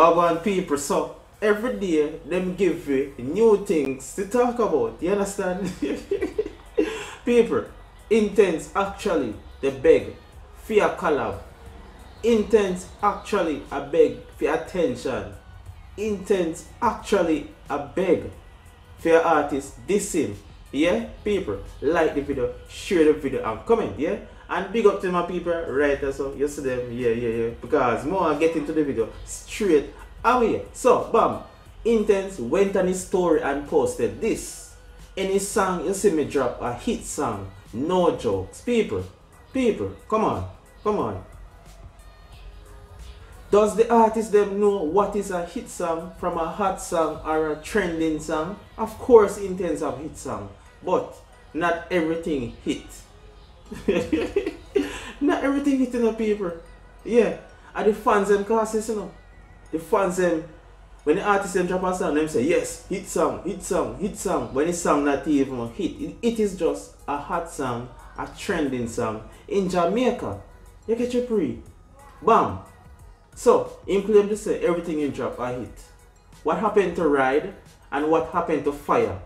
People, so every day them give you new things to talk about. You understand? people, Intence actually they beg for your collab. Intence actually I beg for attention. Intence actually I beg for your artist dissing. Yeah, people, like the video, share the video and comment, yeah? And big up to my people right so you see them, yeah, yeah, yeah. Because more I get into the video straight away. So, bam, Intence went on his story and posted this. Any song you see me drop a hit song, no jokes. People, people, come on, come on. Does the artist them know what is a hit song from a hot song or a trending song? Of course Intence have hit song, but not everything hit. not everything hit in the paper. Yeah. And the fans them causes, you know. The fans them when the artist them drop a song, them say, yes, hit song, hit song, hit song. When the song not even hit, it, it is just a hot song, a trending song in Jamaica. You get your pre. Bam. So, him claim to say everything in drop a hit. What happened to Ride and what happened to Fire?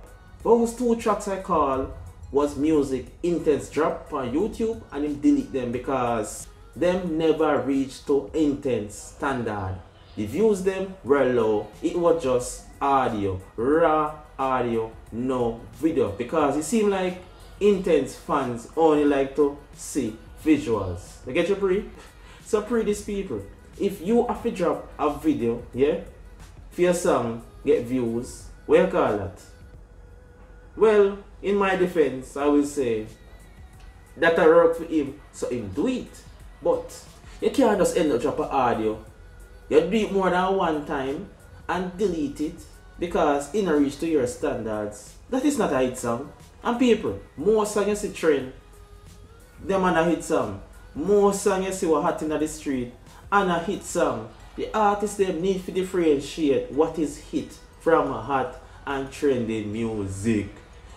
Those two tracks I call was music Intence drop on YouTube and him delete them because them never reached to Intence standard. The views them were low. It was just audio, raw audio, no video. Because it seemed like Intence fans only like to see visuals. You get your pre? So pre these people. If you have to drop a video, yeah, for your song get views, what you call that? Well, in my defense, I will say that I work for him, so him do it. But you can't just end up drop an audio you do it more than one time and delete it because it not reach to your standards. That is not a hit song. And people, more songs you see trend, them and a hit song. More songs you see what hot in the street and a hit song. The artists them need to differentiate what is hit from a hot and trending music.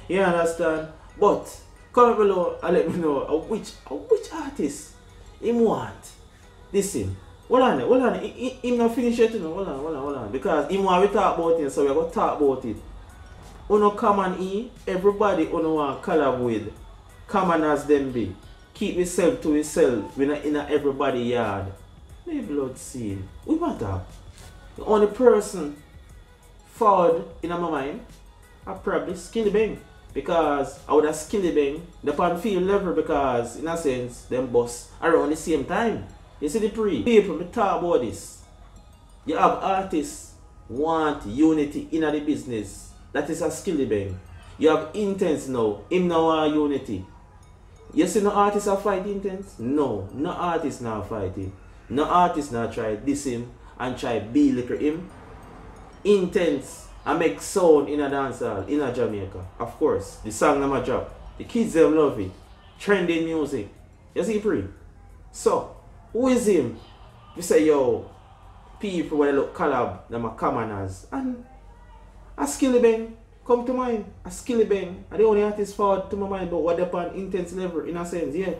You understand? But comment below and let me know uh, which uh, which artist him want. Listen. Hold on, hold on. Him not finish yet, you know. Hold on, hold on, hold on. Because him want we talk about it, so we're going to talk about it. Uno come and E, everybody uno want collab with. Come and as them be. Keep yourself to yourself. We're not in a everybody yard. Me blood scene. We that. The only person forward in my mind I probably Skillibeng. Because I would have Skillibeng the pan field level because in a sense them boss around the same time. You see the pre people me talk about this. You have artists want unity in the business. That is a Skillibeng. You have Intence now. Him now unity. You see no artists are fighting Intence? No, no artist now fighting. No artist now try this him and try be like him. Intence and make sound in a dancehall in a Jamaica. Of course, the song a drop. The kids them love it. Trending music. You see pre? So who is him? You say, yo, people when they look collab, them are commoners. And a Skillibeng come to mind. A Skillibeng. are the only artist forward to my mind, but what upon Intence level in a sense, yeah.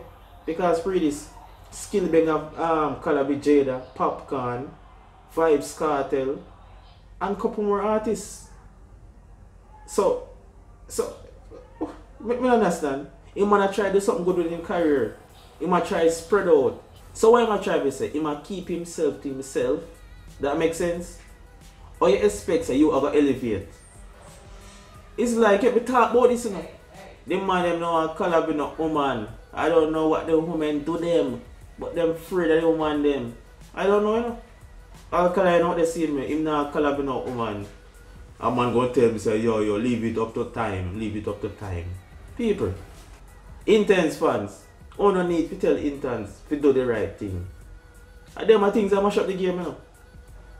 Because for this, Skillibeng have um, collab with Jada, Popcaan, Vybz Kartel, and a couple more artists. So, so, make me understand. He might try to do something good with his career. He might try to spread out. So what am I trying to say? He might keep himself to himself. That makes sense? Or you expect that you are going to elevate. It's like if we talk about this, you know. The man them know a collab with a woman. I don't know what the woman do them. But them afraid of the woman them. I don't know, you know. All color you know they see me. Him not collab with a woman. A man go tell me say, yo, yo, leave it up to time. Leave it up to time. People. Intence fans. Oh no need to tell Intence to do the right thing. And them are things that mash up the game, know.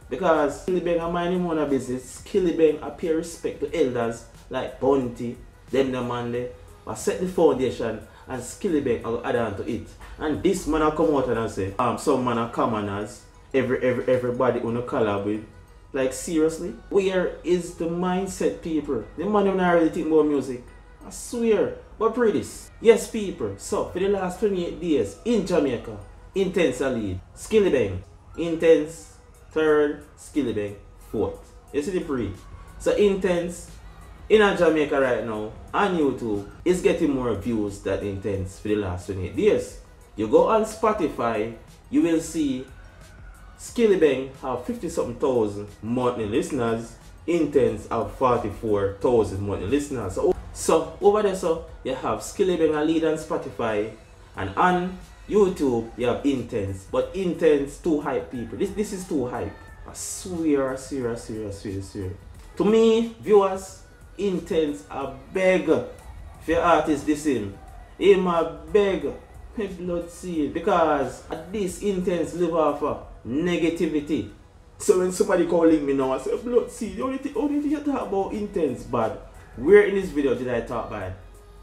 Because Skillibeng are minding own business. Skillibeng appear respect to elders like Bounty, them the man there. But set the foundation and Skillibeng will add on to it. And this man will come out and say, um, some man are commoners, every every everybody on a collab with. Like seriously? Where is the mindset people? The man don't really think about music. I swear. But pray this. Yes, people. So, for the last 28 days in Jamaica, Intence a lead. Skillibeng. Intence third, Skillibeng fourth. You see the pre? So Intence. in Jamaica right now on YouTube is getting more views than Intence for the last 28 days. You go on Spotify, you will see Skillibeng have 50 something thousand monthly listeners, Intence have 44,000 monthly listeners. So, so over there, so you have Skillibeng a lead on Spotify, and on YouTube you have Intence. but Intence too hype people. This this is too hype. I swear, I swear, I swear, I swear, I swear. To me, viewers, Intence a beg for artist this him. Him a beg me blood see because at this Intence live off of negativity. So when somebody calling me now, I say blood see the only thing only thing you talk about Intence bad. Where in this video did I talk bad?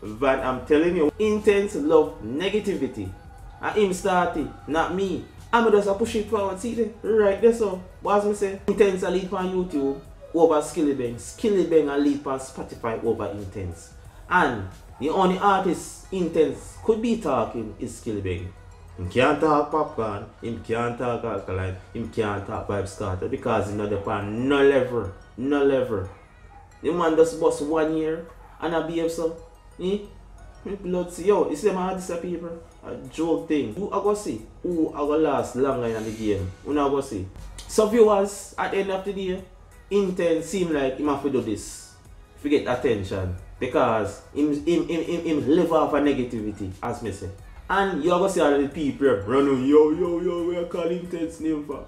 But I'm telling you, Intence love negativity. And him started, not me. I'm just a push it forward, see right there so. What as me say, Intence a lead on YouTube over Skillibeng. Skillibeng a lead on Spotify over Intence. And the only artist Intence could be talking is Skillibeng. Him can't talk Popcaan, him can't talk alkaline, him can't talk Vybz Kartel because he not upon no level, no level. The man just bust one year and I behave so. Eh? Blood see, yo, you see them of people? A joke thing. Who I go see? Who I go last longer in the game? Who I go see? So viewers, at the end of the day, Intence seem like him have to do this. Forget attention. Because him, him, him, him, him live off of negativity, as me say. And you go see all the people running, yo, yo, yo, we are calling Intence name for.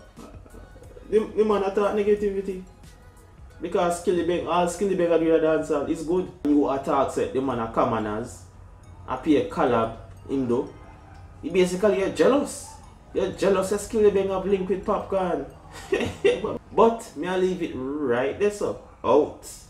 The, the man attack negativity. Because Skillibeng, all Skillibeng are doing a dancehall is good. You attack set the man a commoners, appear collab him though. You basically you're jealous. You're jealous of Skillibeng have link with Popcaan. but me I leave it right there so. Out.